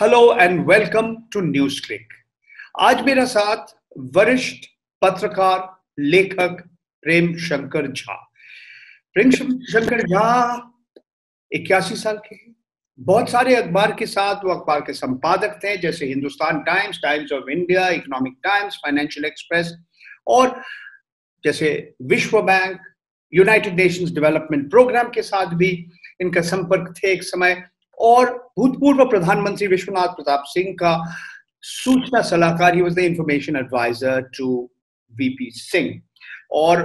Hello and welcome to NewsClick आज मेरा साथ वरिष्ठ पत्रकार, लेखक प्रेम शंकर झा। प्रेम शंकर झा इक्यासी साल के हैं। बहुत सारे अखबार के साथ वो अखबार के संपादक थे, जैसे Hindustan Times Times of India, Economic Times, Financial Express और जैसे विश्व bank, United Nations Development Programme के साथ भी इनका संपर्क थे एक समय। और भूतपूर्व प्रधानमंत्री विश्वनाथ प्रताप सिंह का सूचना सलाहकार ही was the information adviser to VP Singh और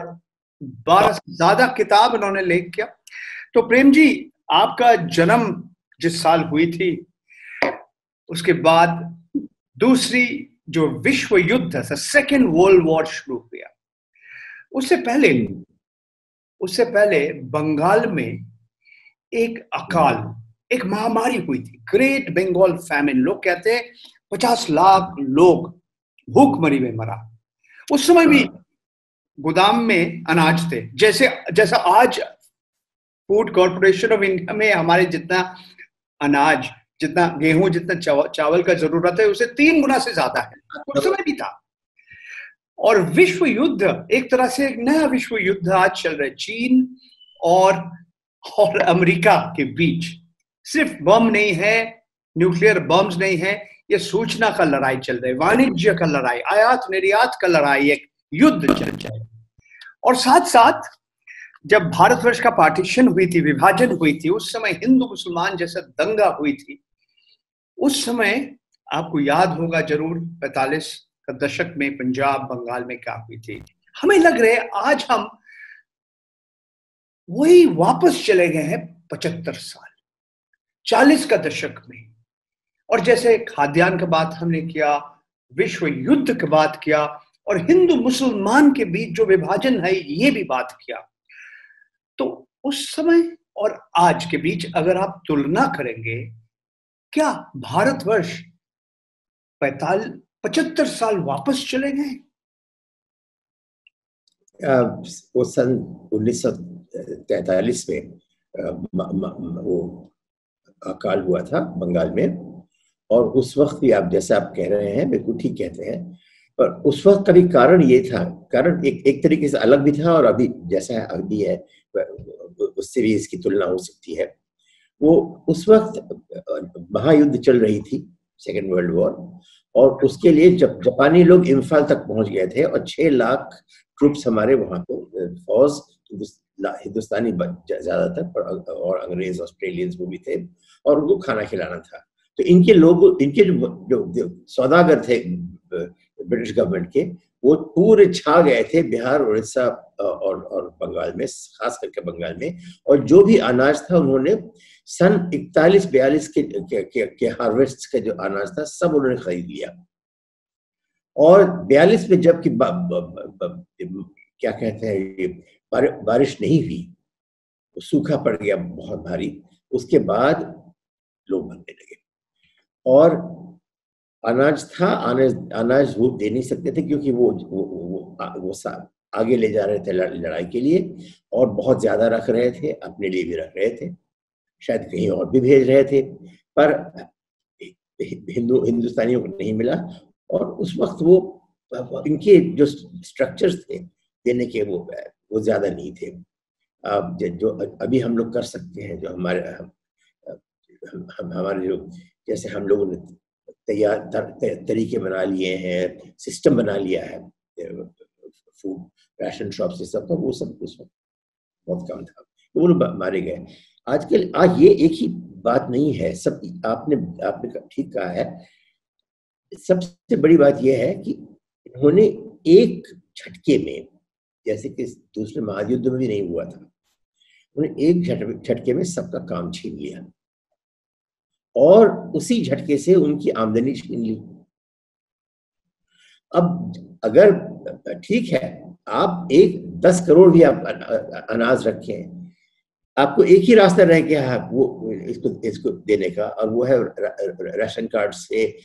बारह से ज़्यादा किताब उन्होंने लेख किया। तो प्रेम जी, आपका जन्म जिस साल हुई थी, उसके बाद दूसरी जो विश्व युद्ध था सेकेंड वर्ल्ड वॉर शुरू हुआ। उससे पहले उससे पहले बंगाल में एक अकाल एक महामारी हुई थी। ग्रेट बंगाल फैमिन लोग कहते हैं पचास लाख लोग भूखमरी में मरा। उस समय भी गोदाम में अनाज थे। जैसे, जैसा आज फ़ूड कॉरपोरेशन ऑफ़ इंडिया में हमारे जितना अनाज, जितना गेहूँ, जितना चावल का ज़रूरत है, उसे तीन गुना से ज़्यादा है। उस समय भी था। और विश्व युद्ध, एक तरह से एक नया विश्व युद्ध आज चल रहा है। चीन और और अमेरिका के बीच। सिर्फ़ बम नहीं है, न्यूक्लियर बम्स नहीं है, ये सूचना का लड़ाई चल रही है, वाणिज्य का लड़ाई, आयात निर्यात का लड़ाई, एक युद्ध चल जाए और साथ साथ जब भारतवर्ष का पार्टीशन हुई थी, विभाजन हुई थी, उस समय हिंदू मुसलमान जैसा दंगा हुई थी, उस समय आपको याद होगा ज़रूर, पैतालीस का दशक में पंजाब, बंगाल में क्या हुई थी। हमें लग रहे आज हम वही वापस चले गए हैं पचहत्तर साल। चालीस का दशक में। और जैसे खाद्यान्न का बात हमने किया, विश्व युद्ध की बात किया, और हिंदू मुसलमान के बीच जो विभाजन है, ये भी बात किया। तो उस समय और आज के बीच अगर आप तुलना करेंगे, क्या भारतवर्ष पैताल, पचहत्तर साल वापस चले गए? वो सन 1943 में, वो अकाल हुआ था बंगाल में। और उस वक्त भी आप जैसे आप कह रहे हैं, बिल्कुल ठीक कहते हैं। पर उस वक्त का भी कारण ये था, कारण एक एक तरीके से अलग भी था और अभी जैसा अभी है उससे भी इसकी तुलना हो सकती है। वो उस वक्त महायुद्ध चल रही थी सेकेंड वर्ल्ड वॉर और उसके लिए जब जापानी लोग इम्फाल तक पहुँच गए थे और छह लाख ट्रूप्स हमारे वहाँ पे फौज हिंदुस्तानी ज़्यादातर और अंग्रेज़ ऑस्ट्रेलियंस वो भी थे। और उनको खाना खिलाना था। तो इनके लोग इनके जो जो सौदागर थे ब्रिटिश गवर्नमेंट के वो पूरे छा गए थे बिहार उड़ीसा और और बंगाल में खास करके बंगाल में। और जो भी अनाज था उन्होंने सन इकतालीस बयालीस के, के, के, के हार्वेस्ट का जो अनाज था सब उन्होंने खरीद लिया। और बयालीस में जबकि क्या कहते हैं बार, बारिश नहीं हुई सूखा पड़ गया बहुत भारी। उसके बाद लोग मरने लगे। और अनाज था अनाज अनाज वो दे नहीं सकते थे क्योंकि वो वो वो, वो आगे ले जा रहे थे लड़ाई के लिए और बहुत ज़्यादा रख रहे थे अपने लिए भी रख रहे थे। शायद कहीं और भी भेज रहे थे पर हिंदू हिंदुस्तानियों को नहीं मिला और उस वक्त वो इनके जो स्ट्रक्चर्स थे देने के वो वो ज़्यादा नहीं थे। जो अभी हम लोग कर सकते हैं जो हमारे हम, हम हमारे जो जैसे हम लोगों ने तैयार तरीके बना लिए हैं सिस्टम बना लिया है फ़ूड राशन शॉप से सब तो वो सब वक्त बहुत कम था। वो लोग मारे गए। आजकल आज ये एक ही बात नहीं है सब आपने आपने ठीक कहा है। सबसे बड़ी बात यह है कि इन्होंने एक झटके में जैसे कि दूसरे महायुद्ध में भी नहीं हुआ था उन्होंने एक झटके में सबका काम छीन लिया। और उसी झटके से उनकी आमदनी छीन ली। अब अगर ठीक है, आप एक दस करोड़ भी आप अनाज रखें, आपको एक ही रास्ता रह गया है, वो, इसको इसको देने का, और वो है राशन कार्ड से।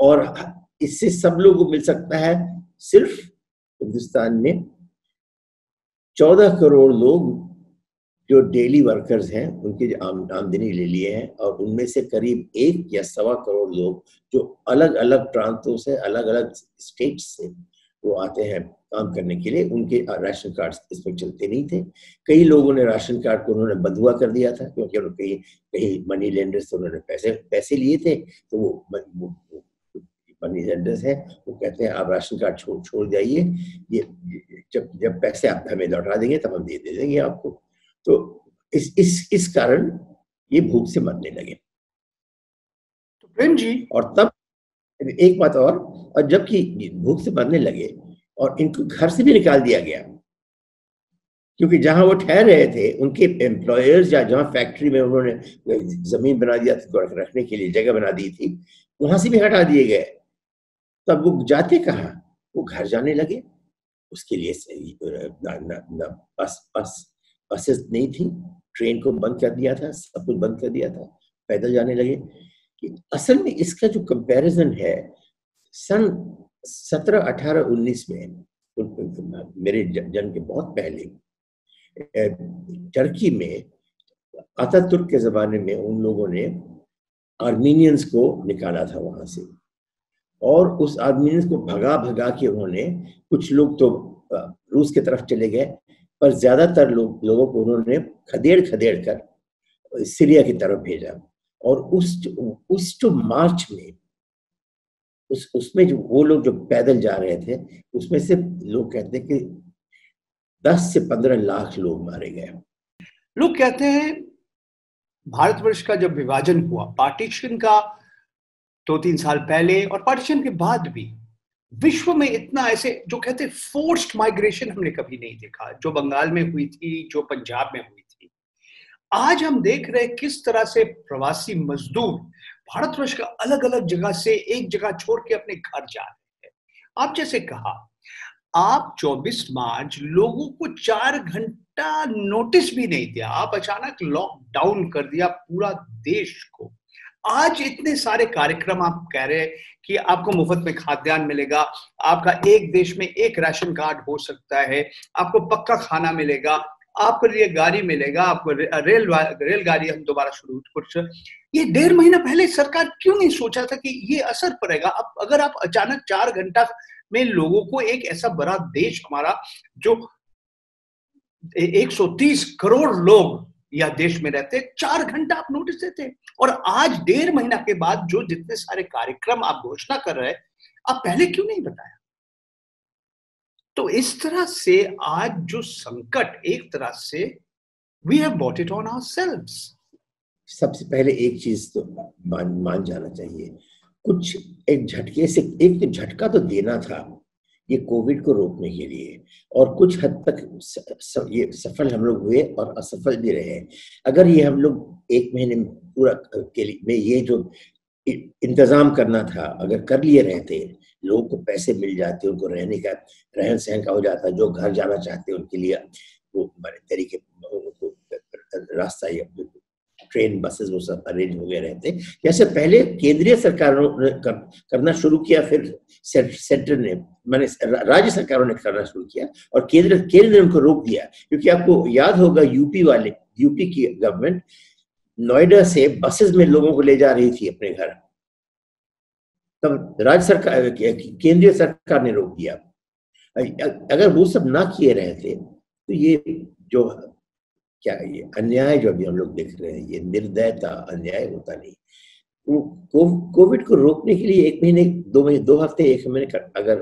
और इससे सब लोगों को मिल सकता है, सिर्फ़ हिंदुस्तान में चौदह करोड़ लोग जो डेली वर्कर्स हैं उनकी आम, आमदनी ले लिए हैं और उनमें से करीब एक या सवा करोड़ लोग जो अलग अलग प्रांतों से अलग अलग स्टेट से वो आते हैं काम करने के लिए उनके राशन कार्ड इस पर चलते नहीं थे। कई लोगों ने राशन कार्ड को उन्होंने बंधुआ कर दिया था क्योंकि कहीं कहीं मनी लेंडर्स से उन्होंने पैसे पैसे लिए थे तो वो मनी लेंडर्स है वो कहते हैं आप राशन कार्ड छोड़ छोड़ जाइए ये जब जब पैसे आप हमें लौटा देंगे तब हम दे दे देंगे आपको। तो इस इस इस कारण ये भूख से मरने लगे। तो प्रेम जी। और तब एक बात और और जबकि भूख से मरने लगे और इनको घर से भी निकाल दिया गया क्योंकि जहाँ वो ठहर रहे थे उनके एम्प्लॉयर्स या जहाँ फैक्ट्री में उन्होंने ज़मीन बना दिया था रखने के लिए जगह बना दी थी वहाँ से भी हटा दिए गए। तब वो जाते कहा? वो घर जाने लगे उसके लिए ना, ना, ना, बस बस। बसेस नहीं थी ट्रेन को बंद कर दिया था, सब कुछ बंद कर दिया था। पैदल जाने लगे कि असल में इसका जो कंपैरिजन है, सन सत्रह अठारह उन्नीस में, मेरे जन्म के बहुत पहले टर्की में अतातुर्क के जमाने में उन लोगों ने आर्मीनियंस को निकाला था वहाँ से। और उस आर्मीनियंस को भगा भगा के उन्होंने कुछ लोग तो रूस की तरफ़ चले गए पर ज़्यादातर लोग लोगों को उन्होंने खदेड़ खदेड़ कर सीरिया की तरफ़ भेजा। और उस उस जो मार्च में, उस, उसमें जो वो लोग जो पैदल जा रहे थे, उसमें से लोग कहते हैं कि दस से पंद्रह लाख लोग मारे गए। लोग कहते हैं, भारतवर्ष का जब विभाजन हुआ, पार्टीशन का दो तो तीन साल पहले और पार्टीशन के बाद भी विश्व में इतना ऐसे, जो कहते फोर्स्ड माइग्रेशन हमने कभी नहीं देखा। जो बंगाल में हुई थी, जो पंजाब में हुई थी। आज हम देख रहे किस तरह से प्रवासी मजदूर भारतवर्ष का अलग अलग जगह से एक जगह छोड़ के अपने घर जा रहे हैं। आप जैसे कहा, आप 24 मार्च लोगों को चार घंटा नोटिस भी नहीं दिया। आप अचानक लॉकडाउन कर दिया पूरा देश को। आज इतने सारे कार्यक्रम आप कह रहे हैं कि आपको मुफ़्त में खाद्यान्न मिलेगा, आपका एक देश में एक राशन कार्ड हो सकता है, आपको पक्का खाना मिलेगा, आपके लिए गाड़ी मिलेगा, आपको रेल रेलगाड़ी हम दोबारा शुरू, कुछ। ये डेढ़ महीना पहले सरकार क्यों नहीं सोचा था कि ये असर पड़ेगा? अब अगर आप अचानक चार घंटा में लोगों को एक ऐसा बड़ा देश हमारा, जो 130 करोड़ लोग या देश में रहते, चार घंटा आप नोटिस देते। और आज डेढ़ महीना के बाद जो जितने सारे कार्यक्रम आप घोषणा कर रहे आप पहले क्यों नहीं बताया? तो इस तरह से आज जो संकट, एक तरह से we have bought it on ourselves सबसे पहले एक चीज़ तो मान मान जाना चाहिए। कुछ एक झटके से, एक तो झटका तो देना था। ये कोविड को रोकने के लिए और कुछ हद तक ये सफल हम लोग हुए और असफल भी रहे। अगर ये हम लोग एक महीने पूरा के लिए में ये जो इंतज़ाम करना था अगर कर लिए रहते लोगों को पैसे मिल जाते उनको रहने का रहन सहन का हो जाता जो घर जाना चाहते उनके लिए वो तरीके रास्ता ट्रेन बसेस वो सब अरेंज हो गए रहते। जैसे पहले केंद्रीय सरकारों ने कर, करना शुरू किया फिर सेंटर ने मैंने राज्य सरकारों ने करना शुरू किया और केंद्र केंद्र ने उनको रोक दिया। क्योंकि आपको याद होगा, यूपी वाले, यूपी की गवर्नमेंट नोएडा से बसेस में लोगों को ले जा रही थी अपने घर। तब राज्य सरकार, केंद्रीय सरकार ने रोक दिया। अगर वो सब ना किए रहे थे तो ये जो, क्या, ये अन्याय जो अभी हम लोग देख रहे हैं, ये निर्दयता अन्याय होता नहीं। कोविड को रोकने के लिए एक महीने दो महीने दो हफ़्ते एक महीने कर, अगर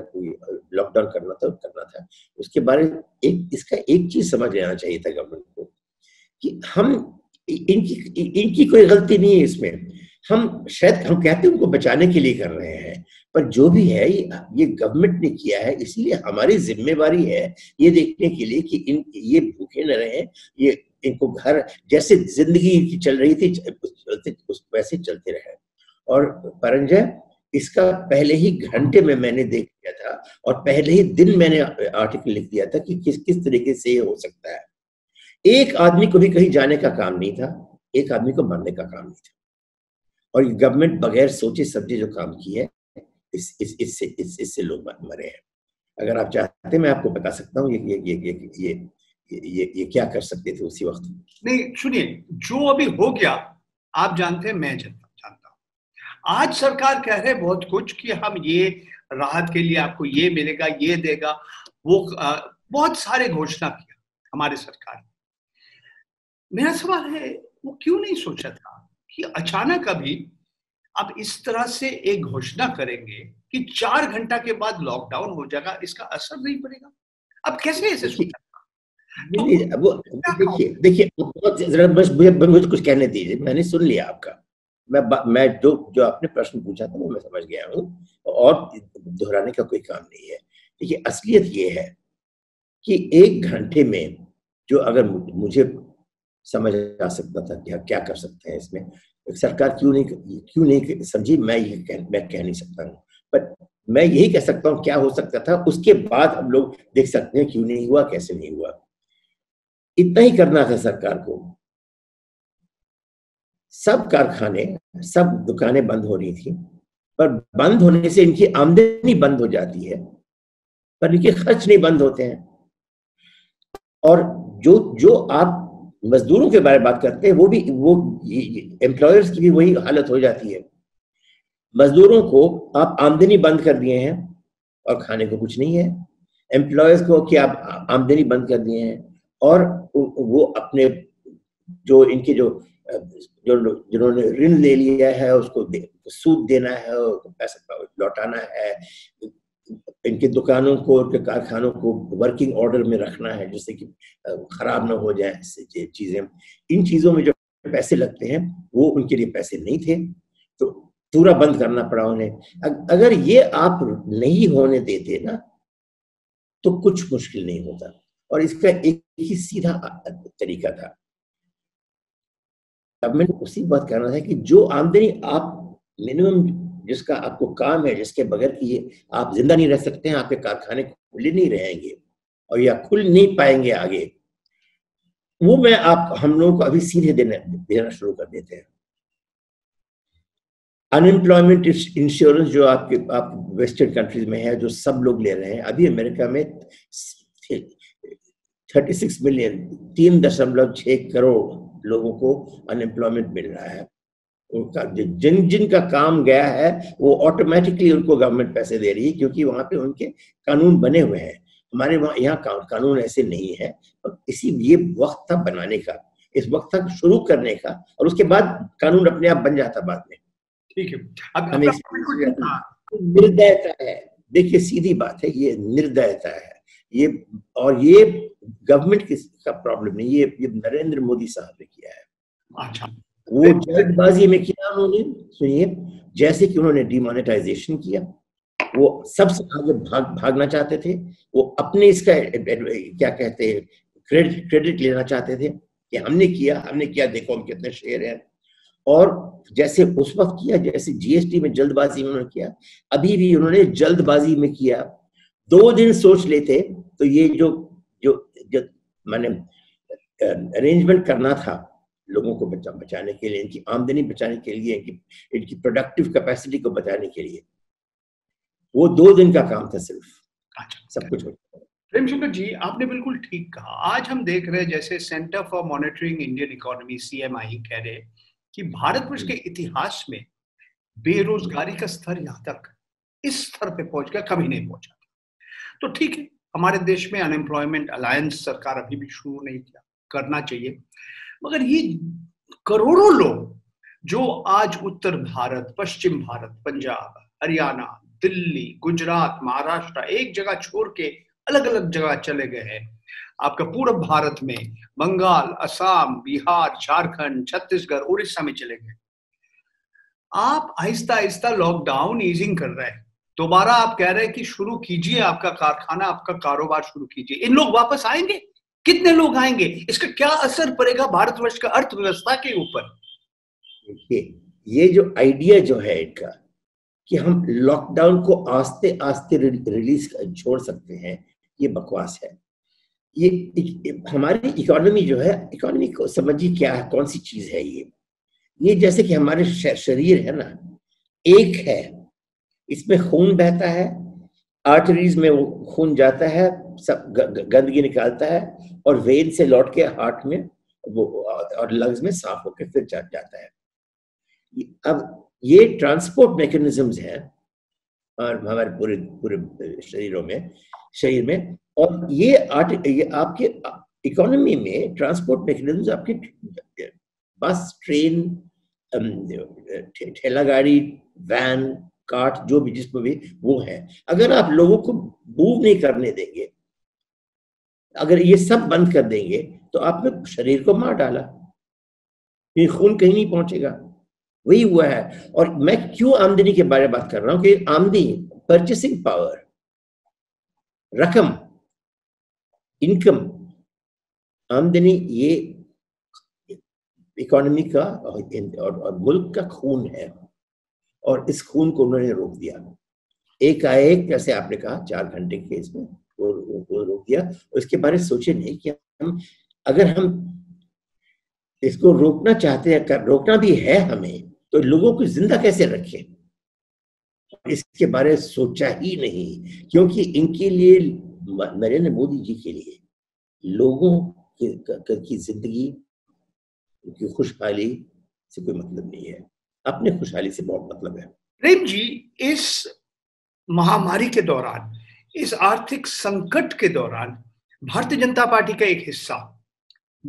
लॉकडाउन करना था करना था उसके बारे एक इसका एक चीज़ समझ लेना चाहिए था गवर्नमेंट को कि हम इनकी इनकी कोई गलती नहीं है इसमें। हम शायद हम कहते हैं उनको बचाने के लिए कर रहे हैं पर जो भी है ये, ये गवर्नमेंट ने किया है इसीलिए हमारी जिम्मेवारी है ये देखने के लिए कि इन ये भूखे न रहे ये इनको घर जैसे ज़िंदगी चल रही थी चलते उस वैसे चलते रहे। और परंजय इसका पहले ही घंटे में मैंने देख लिया था और पहले ही दिन मैंने आर्टिकल लिख दिया था कि किस किस तरीके से ये हो सकता है। एक आदमी को भी कहीं जाने का काम नहीं था एक आदमी को मरने का काम नहीं था। और गवर्नमेंट बगैर सोचे समझे जो काम की है इस इस इससे इस, इससे लोग मरे हैं। अगर आप चाहते मैं आपको बता सकता हूँ ये ये ये ये ये ये ये क्या कर सकते थे उसी वक्त? नहीं सुनिए जो अभी हो गया आप जानते हैं मैं जानता हूँ। आज सरकार कह रहे बहुत कुछ कि हम ये राहत के लिए आपको ये मिलेगा ये देगा वो आ, बहुत सारे घोषणा किया हमारे सरकार ने। मेरा सवाल है वो क्यों नहीं सोचा था कि अचानक अभी आप इस तरह से एक घोषणा करेंगे कि चार घंटा के बाद लॉकडाउन हो जाएगा इसका असर नहीं पड़ेगा? अब कैसे ऐसे सोचा तो देखिए देखिए जरा बस मुझे कुछ कहने दीजिए मैंने सुन लिया आपका। मैं मैं जो जो आपने प्रश्न पूछा था वो मैं समझ गया हूँ और दोहराने का कोई काम नहीं है। देखिए असलियत ये है कि एक घंटे में जो अगर मुझे समझ आ सकता था क्या क्या कर सकते हैं इसमें सरकार क्यों नहीं क्यों नहीं समझी मैं ये कह, मैं कह नहीं सकता हूँ। पर मैं यही कह सकता हूँ क्या हो सकता था उसके बाद हम लोग देख सकते हैं क्यों नहीं हुआ कैसे नहीं हुआ। इतना ही करना था सरकार को। सब कारखाने, सब दुकानें बंद हो रही थी, पर बंद होने से इनकी आमदनी बंद हो जाती है, पर इनके खर्च नहीं बंद होते हैं। और जो जो आप मजदूरों के बारे में बात करते हैं, वो भी, वो एम्प्लॉयर्स की भी वही हालत हो जाती है। मजदूरों को आप आमदनी बंद कर दिए हैं और खाने को कुछ नहीं है। एम्प्लॉयर्स को कि आप आमदनी बंद कर दिए हैं। और वो अपने जो इनके जो जो जिन्होंने ऋण ले लिया है उसको दे, सूद देना है पैसा लौटाना है। इनके दुकानों को इनके कारखानों को वर्किंग ऑर्डर में रखना है जिससे कि खराब ना हो जाए चीज़ें। इन चीज़ों में जो पैसे लगते हैं वो उनके लिए पैसे नहीं थे तो पूरा बंद करना पड़ा उन्हें। अगर ये आप नहीं होने देते ना तो कुछ मुश्किल नहीं होता। और इसका एक ही सीधा तरीका था। अब मैंने उसी बात कहना था कि जो आमदनी आप मिनिमम जिसका आपको काम है, जिसके बगैर की आप ज़िंदा नहीं रह सकते हैं, आपके कारखाने खुले नहीं रहेंगे और या खुल नहीं पाएँगे आगे, वो मैं आप, हम लोगों को अभी सीधे देने, देना शुरू कर देते हैं। अनएम्प्लॉयमेंट इंश्योरेंस जो आपके, आप वेस्टर्न कंट्रीज़ में है, जो सब लोग ले रहे हैं, अभी अमेरिका में थर्टी सिक्स मिलियन तीन दशमलव छह करोड़ लोगों को अनएम्प्लॉयमेंट मिल रहा है। उनका जिन जिन का काम गया है वो ऑटोमेटिकली उनको गवर्नमेंट पैसे दे रही है क्योंकि वहाँ पे उनके कानून बने हुए हैं। हमारे वहाँ यहाँ कानून ऐसे नहीं है। और इसी ये वक्त था बनाने का इस वक्त तक शुरू करने का और उसके बाद कानून अपने आप बन जाता बाद में। ठीक है। अब हमें निर्दयता है। देखिए सीधी बात है ये निर्दयता है। ये और ये गवर्नमेंट का प्रॉब्लम नहीं ये ये नरेंद्र मोदी साहब ने किया है। अच्छा। वो जल्दबाजी में किया उन्होंने सुनिए जैसे कि उन्होंने डिमोनेटाइजेशन किया वो सबसे आगे भाग भागना चाहते थे वो अपने इसका क्या कहते हैं क्रेडिट क्रेडिट लेना चाहते थे कि हमने किया हमने किया देखो हम कितने शेयर हैं। और जैसे उस वक्त किया जैसे जीएसटी में जल्दबाजी में उन्होंने किया अभी भी उन्होंने जल्दबाजी में किया। दो दिन सोच लेते तो ये जो जो, जो मैंने अरेंजमेंट करना था लोगों को बचा बचाने के लिए इनकी आमदनी बचाने के लिए इनकी इनकी प्रोडक्टिव कैपेसिटी को बचाने के लिए वो दो दिन का काम था सिर्फ़। अच्छा, सब कुछ प्रेम शंकर जी आपने बिल्कुल ठीक कहा। आज हम देख रहे हैं जैसे Centre for Monitoring Indian Economy CMI कह रहे कि भारतवर्ष के इतिहास में बेरोजगारी का स्तर यहाँ तक इस स्तर पे पहुँच गया कभी नहीं पहुँचा। तो ठीक है हमारे देश में अनएम्प्लॉयमेंट अलायंस सरकार अभी भी शुरू नहीं किया। करना चाहिए। मगर ये करोड़ों लोग जो आज उत्तर भारत, पश्चिम भारत, पंजाब, हरियाणा, दिल्ली, गुजरात, महाराष्ट्र एक जगह छोड़ के अलग अलग जगह चले गए हैं। आपका पूर्व भारत में बंगाल, असम, बिहार, झारखंड, छत्तीसगढ़, उड़ीसा में चले गए। आप आहिस्ता आहिस्ता लॉकडाउन ईजिंग कर रहे हैं। दोबारा आप कह रहे हैं कि शुरू कीजिए आपका कारखाना, आपका कारोबार शुरू कीजिए। इन लोग वापस आएँगे? कितने लोग आएँगे? इसका क्या असर पड़ेगा भारतवर्ष का अर्थव्यवस्था के ऊपर? देखिए, ये जो आइडिया जो है इनका, कि हम लॉकडाउन को आस्ते आस्ते रिलीज़ छोड़ सकते हैं, ये बकवास है। ये हमारी इकोनॉमी जो है इकोनॉमी को समझिए क्या है, कौन सी चीज़ है ये? ये जैसे कि हमारे शरीर है ना, एक है इसमें खून बहता है आर्टरीज में वो खून जाता है सब गंदगी निकालता है और वेन से लौट के हार्ट में वो और लंग्स में साफ़ होकर फिर जा, जाता है। अब ये ट्रांसपोर्ट मैकेनिज्म्स हैं और हमारे पूरे पूरे शरीरों में शरीर में और ये आर्ट ये आपके इकोनॉमी में ट्रांसपोर्ट मैकेनिज्म्स आपके बस ट्रेन ठेला गाड़ी वैन काट जो भी जिसमें भी वो है। अगर आप लोगों को मूव नहीं करने देंगे अगर ये सब बंद कर देंगे तो आपने शरीर को मार डाला। ये खून कहीं नहीं पहुंचेगा। वही हुआ है। और मैं क्यों आमदनी के बारे में बात कर रहा हूँ कि आमदनी परचेसिंग पावर रकम इनकम आमदनी ये इकोनॉमी का और, और मुल्क का खून है। और इस खून को उन्होंने रोक दिया। एक आए एक जैसे आपने कहा चार घंटे के केस में वो, वो रोक दिया। उसके बारे में सोचे नहीं कि हम अगर हम इसको रोकना चाहते हैं कर, रोकना भी है हमें तो लोगों को ज़िंदा कैसे रखें? इसके बारे में सोचा ही नहीं क्योंकि इनके लिए नरेंद्र मोदी जी के लिए लोगों की, की ज़िंदगी उनकी खुशहाली से कोई मतलब नहीं है। अपने खुशहाली से बहुत मतलब है। प्रेम जी, इस महामारी के दौरान, इस आर्थिक संकट के दौरान, भारतीय जनता पार्टी का एक हिस्सा,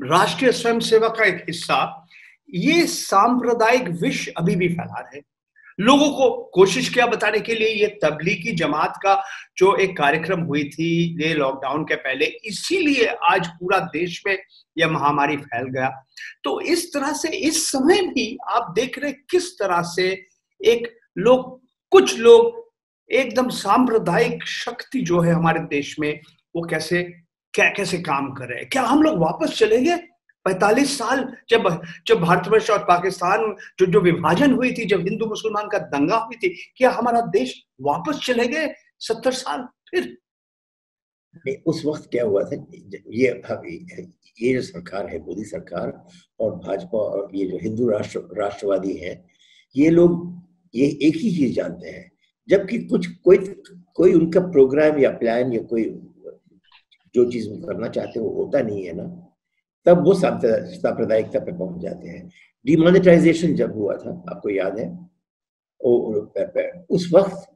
राष्ट्रीय स्वयंसेवक का एक हिस्सा, ये सांप्रदायिक विष अभी भी फैला रहे लोगों को कोशिश किया बताने के लिए ये तबलीगी जमात का जो एक कार्यक्रम हुई थी, ये लॉकडाउन के पहले, इसीलिए आज पूरा देश में यह महामारी फैल गया। तो इस तरह से इस समय भी आप देख रहे किस तरह से एक लोग, कुछ लोग एकदम सांप्रदायिक शक्ति जो है हमारे देश में, वो कैसे, क्या, कैसे काम कर रहे हैं? क्या हम लोग वापस चलेंगे पैतालीस साल जब जब भारतवर्ष और पाकिस्तान जो जो विभाजन हुई थी, जब हिंदू मुसलमान का दंगा हुई थी, क्या हमारा देश वापस चले गए सत्तर साल फिर? उस वक्त क्या हुआ था, ये ये जो सरकार है, मोदी सरकार और भाजपा और ये जो हिंदू राष्ट्र, राष्ट्रवादी है, ये लोग, ये एक ही चीज़ जानते हैं, जबकि कुछ, कोई कोई उनका प्रोग्राम या प्लान या कोई जो चीज़ करना चाहते वो होता नहीं है ना। तब वो सांप्रदायिकता पे पहुँच जाते हैं। डिमोनेटाइजेशन जब हुआ था आपको याद है? उस वक्त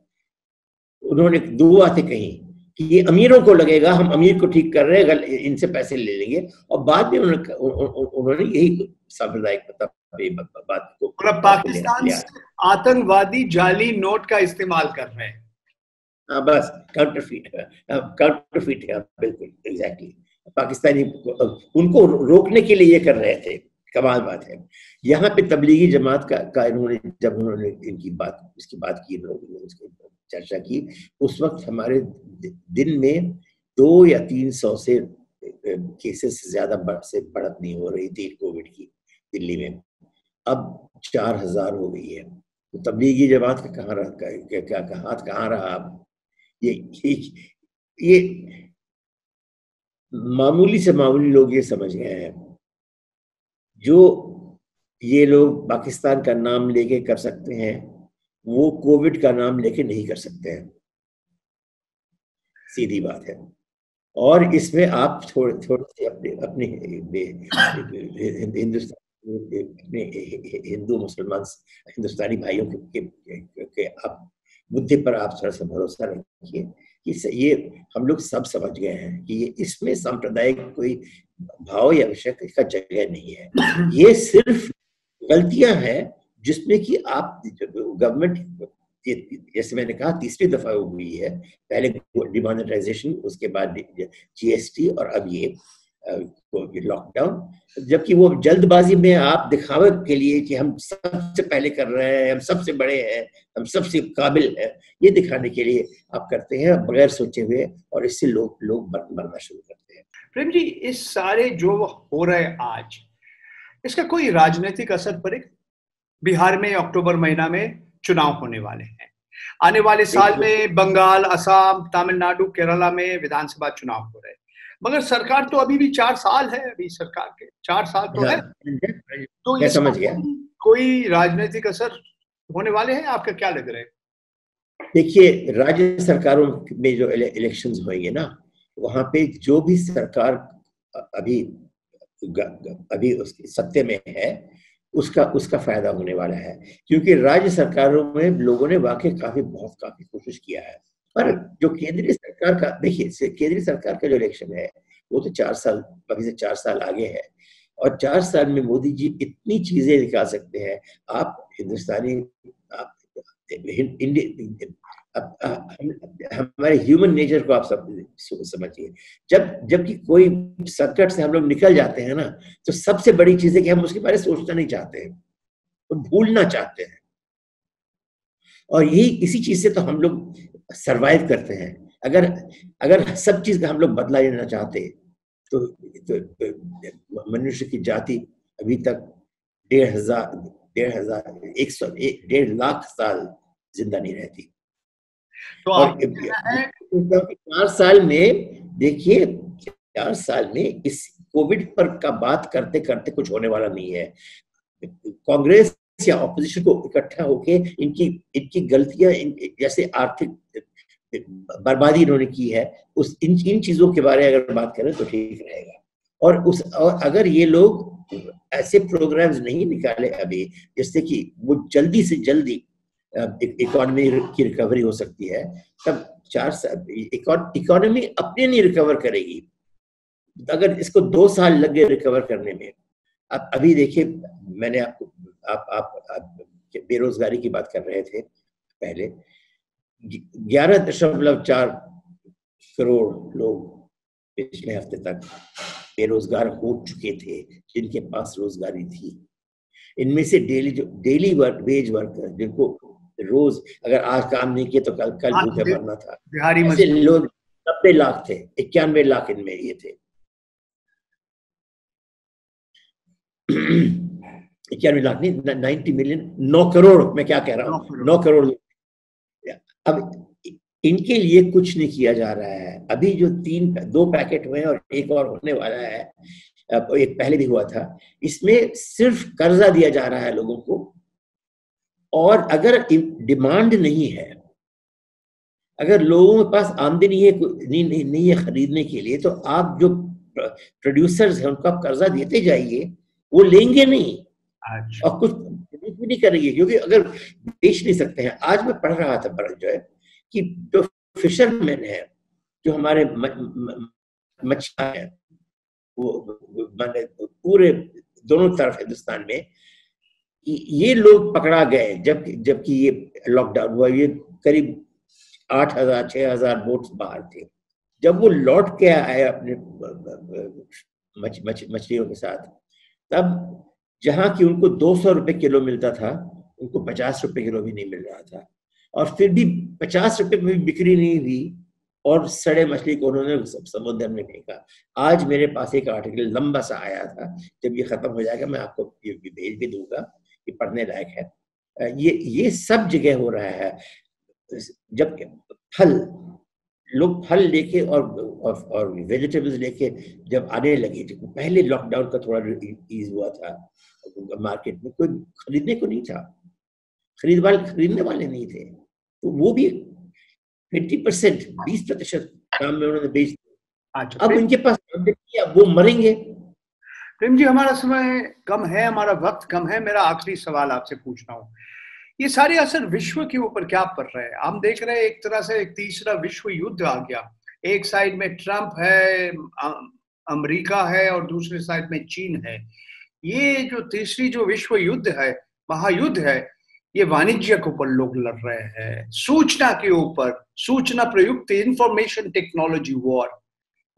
उन्होंने दो बातें कही कि ये अमीरों को लगेगा हम अमीर को ठीक कर रहे हैं इनसे पैसे ले लेंगे। और बाद में उन्होंने उन्होंने यही सांप्रदायिक बात को पाकिस्तान आतंकवादी जाली नोट का इस्तेमाल कर रहे हैं। हाँ बस काउंटरफीट काउंटरफीट है बिल्कुल एग्जैक्टली पाकिस्तानी उनको रोकने के लिए ये कर रहे थे। कमाल बात है। यहाँ पे तबलीगी जमात का, का इन्होंने जब उन्होंने इनकी बात इसकी बात की लोगों ने चर्चा की उस वक्त हमारे दिन में दो या तीन सौ से केसेस से ज़्यादा बढ़ से बढ़त नहीं हो रही थी कोविड की दिल्ली में। अब चार हज़ार हो गई है। तो तबलीगी जमात का कहाँ हाथ कहाँ रहा ये ये मामूली से मामूली लोग ये समझ गए हैं। जो ये लोग पाकिस्तान का नाम लेके कर सकते हैं वो कोविड का नाम लेके नहीं कर सकते हैं। सीधी बात है। और इसमें आप थोड़े थोड़े से अपने अपने हिंदुस्तान अपने हिंदू मुसलमान हिंदुस्तानी भाइयों के, के, के आप बुद्धि पर आप थोड़ा सा भरोसा रखिए। कि ये हम लोग सब समझ गए हैं कि ये इसमें सांप्रदायिक कोई भाव या विषय का जगह नहीं है। ये सिर्फ़ गलतियाँ हैं जिसमें कि आप गवर्नमेंट जैसे मैंने कहा तीसरी दफ़ा हुई है। पहले डिमोनेटाइजेशन उसके बाद जीएसटी और अब ये। लॉकडाउन जबकि वो जल्दबाजी में आप दिखावे के लिए कि हम सबसे पहले कर रहे हैं हम सबसे बड़े हैं हम सबसे काबिल हैं ये दिखाने के लिए आप करते हैं बगैर सोचे हुए और इससे लोग लोग मरना शुरू करते हैं। प्रेम जी इस सारे जो हो रहे आज इसका कोई राजनीतिक असर पड़ेगा बिहार में अक्टूबर महीना में चुनाव होने वाले हैं। आने वाले साल में बंगाल असम तमिलनाडु केरला में विधानसभा चुनाव हो रहे हैं। मगर सरकार तो अभी भी चार साल है अभी सरकार के। चार साल तो है तो ये समझ गया। कोई राजनीतिक असर होने वाले हैं? आपका क्या लग रहा है? देखिए राज्य सरकारों में जो इलेक्शन होंगे ना वहाँ पे जो भी सरकार अभी अभी उसके सत्य में है उसका उसका फ़ायदा होने वाला है। क्योंकि राज्य सरकारों में लोगों ने वाकई काफ़ी बहुत काफ़ी कोशिश किया है। पर जो केंद्रीय सरकार का, देखिए केंद्रीय सरकार का जो इलेक्शन है, वो तो चार साल, अभी से चार साल आगे है। और चार साल में मोदी जी इतनी चीज़ें निकाल सकते हैं। आप हिंदुस्तानी, आप हमारे ह्यूमन नेचर को आप सब समझिए। जब, जबकि कोई संकट से हम लोग निकल जाते हैं ना तो सबसे बड़ी चीज़ है कि हम उसके बारे में सोचना नहीं चाहते हैं। तो भूलना चाहते हैं। और यही, इसी चीज़ से तो हम लोग सरवाइव करते हैं। अगर अगर सब चीज़ का हम लोग बदला लेना चाहते तो, तो, तो मनुष्य की जाति अभी तक डेढ़ हज़ार डेढ़ हज़ार एक सौ डेढ़ लाख साल ज़िंदा नहीं रहती। तो और चार साल में देखिए चार साल में इस कोविड पर का बात करते करते कुछ होने वाला नहीं है। कांग्रेस या ऑपोजिशन को इकट्ठा होके इनकी इनकी गलतियाँ इन, जैसे आर्थिक बर्बादी इन्होंने की है उस इन इन चीज़ों के बारे में अगर बात करें तो ठीक रहेगा। और उस और अगर ये लोग ऐसे प्रोग्राम्स नहीं निकाले अभी जिससे कि वो जल्दी से जल्दी इकोनॉमी की रिकवरी हो सकती है तब चार साल इकोनॉमी अपने नहीं रिकवर करेगी। अगर इसको दो साल लगे रिकवर करने में अब अभी देखिए मैंने आपको आप आप, आप बेरोजगारी की बात कर रहे थे पहले। ग्यारह दशमलव चार करोड़ लोग पिछले हफ़्ते तक बेरोजगार हो चुके थे जिनके पास रोजगारी थी। इनमें से डेली जो डेली वर्क वेज वर्कर जिनको रोज अगर आज काम नहीं किया तो कल कल भूखे मरना था। बिहारी लोग नब्बे लाख थे इक्यानवे लाख इनमें ये थे। इक्यानवे लाख नहीं नाइन्टी मिलियन नौ करोड़ मैं क्या कह रहा हूँ? नौ करोड़ अब इनके लिए कुछ नहीं किया जा रहा है। अभी जो तीन दो पैकेट हुए और एक और होने वाला है एक पहले भी हुआ था इसमें सिर्फ़ कर्जा दिया जा रहा है लोगों को। और अगर डिमांड नहीं है अगर लोगों के पास आमदनी है नहीं, नहीं, नहीं है खरीदने के लिए तो आप जो प्रोड्यूसर्स हैं उनको आप कर्जा देते जाइए वो लेंगे नहीं। और कुछ भी नहीं करेंगे क्योंकि अगर बेच नहीं सकते हैं आज मैं पढ़ रहा था पर जो है कि जो फिशरमैन है जो हमारे मछुआ है वो मैंने पूरे दोनों तरफ़ हिंदुस्तान में ये लोग पकड़ा गए जब जबकि ये लॉकडाउन हुआ ये करीब आठ हज़ार छह हज़ार बोट बाहर थे। जब वो लौट के आए अपने मछ, मछ, मछलियों के साथ तब जहाँ की उनको दो सौ रुपए किलो मिलता था, उनको पचास रुपए किलो भी नहीं मिल रहा था। और फिर भी पचास रुपए में भी बिक्री नहीं हुई और सड़े मछली को उन्होंने समुद्र में फेंका। आज मेरे पास एक आर्टिकल लंबा सा आया था, जब ये खत्म हो जाएगा, मैं आपको ये भेज भी दूँगा ये पढ़ने लायक है। ये ये सब जगह हो रहा है। जब फल लोग फल लेके और और, और वेजिटेबल्स लेके जब आने लगे तो पहले लॉकडाउन का थोड़ा ईज हुआ था मार्केट में कोई खरीदने को नहीं था। खरीद वाले खरीदने वाले नहीं थे। तो वो भी ट्वेंटी परसेंट बीस प्रतिशत दाम में उन्होंने बेच दिया। अच्छा, अब उनके पास अब वो मरेंगे। प्रेम जी हमारा समय कम है हमारा वक्त कम है। मेरा आखिरी सवाल आपसे पूछ रहा हूँ। ये सारे असर विश्व के ऊपर क्या पड़ रहे हैं? हम देख रहे हैं एक तरह से एक तीसरा विश्व युद्ध आ गया। एक साइड में ट्रंप है अमेरिका है और दूसरे साइड में चीन है। ये जो तीसरी जो विश्व युद्ध है, महायुद्ध है, ये वाणिज्य के ऊपर लोग लड़ रहे हैं। सूचना के ऊपर, सूचना प्रयुक्त इंफॉर्मेशन टेक्नोलॉजी वॉर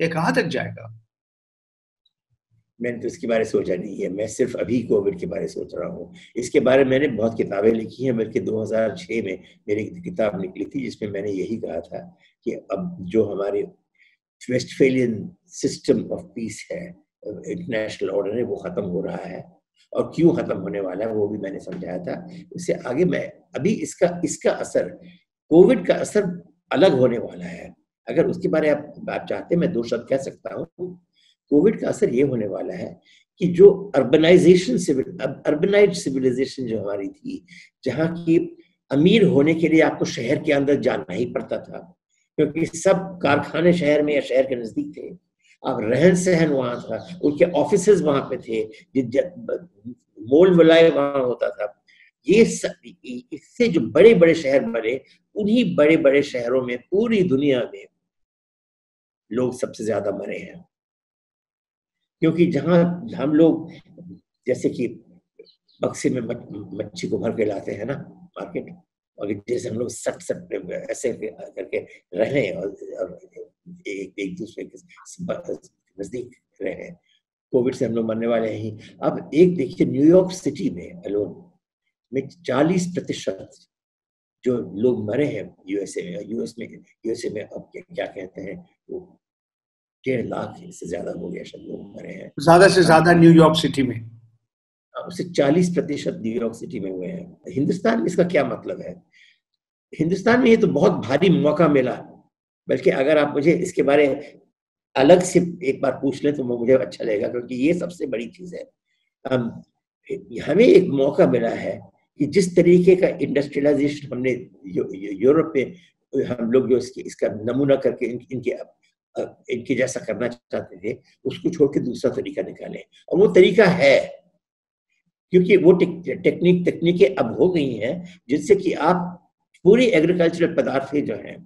ये कहाँ तक जाएगा? मैंने तो इसके बारे में सोचा नहीं है। मैं सिर्फ़ अभी कोविड के बारे में सोच रहा हूँ। इसके बारे में मैंने बहुत किताबें लिखी हैं बल्कि 2006 में मेरी एक किताब निकली थी जिसमें मैंने यही कहा था कि अब जो हमारे वेस्टफेलियन सिस्टम ऑफ़ पीस है इंटरनेशनल ऑर्डर है वो खत्म हो रहा है। और क्यों खत्म होने वाला है वो भी मैंने समझाया था। उससे आगे मैं अभी इसका इसका असर कोविड का असर अलग होने वाला है। अगर उसके बारे आप, आप चाहते मैं दो शब्द कह सकता हूँ। कोविड का असर ये होने वाला है कि जो अर्बनाइजेशन सिविल अर्बनाइज सिविलाइजेशन जो हमारी थी, जहाँ की अमीर होने के लिए आपको शहर के अंदर जाना ही पड़ता था, क्योंकि सब कारखाने शहर में या शहर के नज़दीक थे। अब रहन सहन वहाँ था, उनके ऑफ़िस वहाँ पे थे मोल मलाय वहाँ होता था। ये इससे जो बड़े बड़े शहर बने, उन्हीं बड़े बड़े शहरों में पूरी दुनिया में लोग सबसे ज़्यादा मरे हैं। क्योंकि जहाँ हम लोग जैसे कि बक्से में मच्छी को भर के लाते हैं ना मार्केट और जैसे हम लोग सट सट ऐसे करके रहे और, और एक, एक दूसरे के नज़दीक रहे कोविड से हम लोग मरने वाले हैं अब एक देखिए न्यूयॉर्क सिटी में अलोन में चालीस प्रतिशत जो लोग मरे हैं यूएसए में यूएस में यूएसए में अब क्या कहते हैं वो डेढ़ लाख से ज़्यादा हो गया शायद लोग मरे हैं। ज़्यादा से ज़्यादा न्यूयॉर्क सिटी में। उससे चालीस प्रतिशत न्यूयॉर्क सिटी में हुए हैं। हिंदुस्तान में इसका क्या मतलब है? हिंदुस्तान में ये तो बहुत भारी मौका मिला बल्कि अगर आप मुझे इसके बारे अलग से एक बार पूछ लें तो मुझे अच्छा लगेगा क्योंकि ये सबसे बड़ी चीज़ है। हम हमें एक मौका मिला है कि जिस तरीके का इंडस्ट्रियलाइजेशन हमने यूरोप में हम लोग जो इसके इसका नमूना करके इन, इनके इनके जैसा करना चाहते थे, उसको छोड़ के दूसरा तरीका निकालें। और वो तरीका है, क्योंकि वो टेक्निक, तकनीकें अब हो गई हैं, जिससे कि आप पूरी एग्रीकल्चरल पदार्थ जो हैं,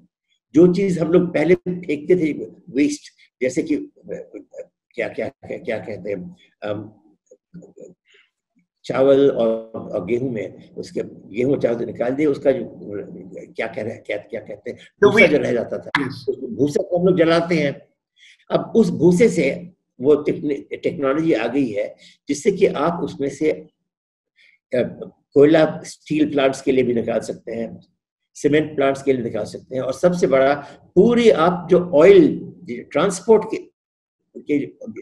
जो चीज़ हम लोग पहले फेंकते थे वेस्ट जैसे कि क्या क्या क्या कहते हैं चावल और, और गेहूँ में उसके गेहूँ चावल तो निकाल दिए उसका जो क्या कह रहे हैं क्या क्या कहते हैं भूसा जो रह जाता था। भूसा को हम लोग जलाते हैं। अब उस भूसे से वो टेक्नोलॉजी आ गई है जिससे कि आप उसमें से कोयला स्टील प्लांट्स के लिए भी निकाल सकते हैं सीमेंट प्लांट्स के लिए निकाल सकते हैं और सबसे बड़ा पूरी आप जो ऑयल ट्रांसपोर्ट के के,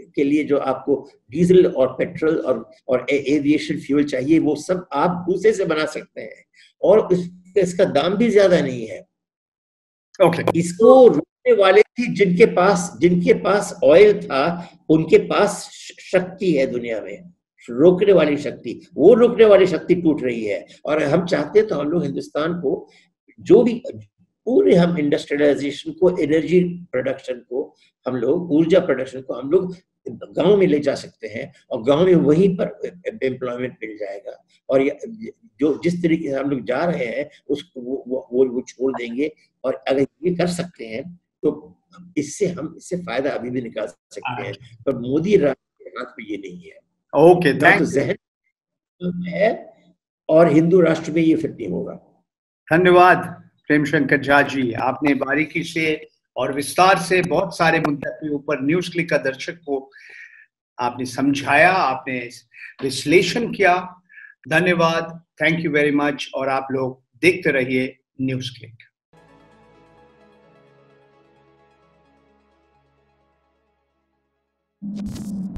के लिए जो आपको डीजल और पेट्रोल और और एविएशन फ्यूल चाहिए वो सब आप भूसे से बना सकते हैं। और इस, इसका दाम भी ज़्यादा नहीं है। Okay okay. इसको रोकने वाले थी जिनके पास जिनके पास ऑयल था उनके पास शक्ति है दुनिया में। रोकने वाली शक्ति वो रोकने वाली शक्ति टूट रही है। और हम चाहते हैं तो हम लोग हिंदुस्तान को जो भी पूरे हम इंडस्ट्रियलाइजेशन को एनर्जी प्रोडक्शन को हम लोग ऊर्जा प्रोडक्शन को हम लोग गाँव में ले जा सकते हैं और गाँव में वहीं पर एम्प्लॉयमेंट मिल जाएगा। और जो जिस तरीके से हम लोग जा रहे हैं उसको वो वो, वो छोड़ देंगे और अगर ये कर सकते हैं तो इससे हम इससे फ़ायदा अभी भी निकाल सकते हैं। पर मोदी हाथ में ये नहीं है। ओके तो जहन है और हिंदू राष्ट्र में ये फिट नहीं होगा। धन्यवाद। प्रेम शंकर झा जी, आपने बारीकी से और विस्तार से बहुत सारे मुद्दे के ऊपर न्यूज़ क्लिक का दर्शक को आपने समझाया, आपने विश्लेषण किया। धन्यवाद। थैंक यू वेरी मच और आप लोग देखते रहिए न्यूज़ क्लिक you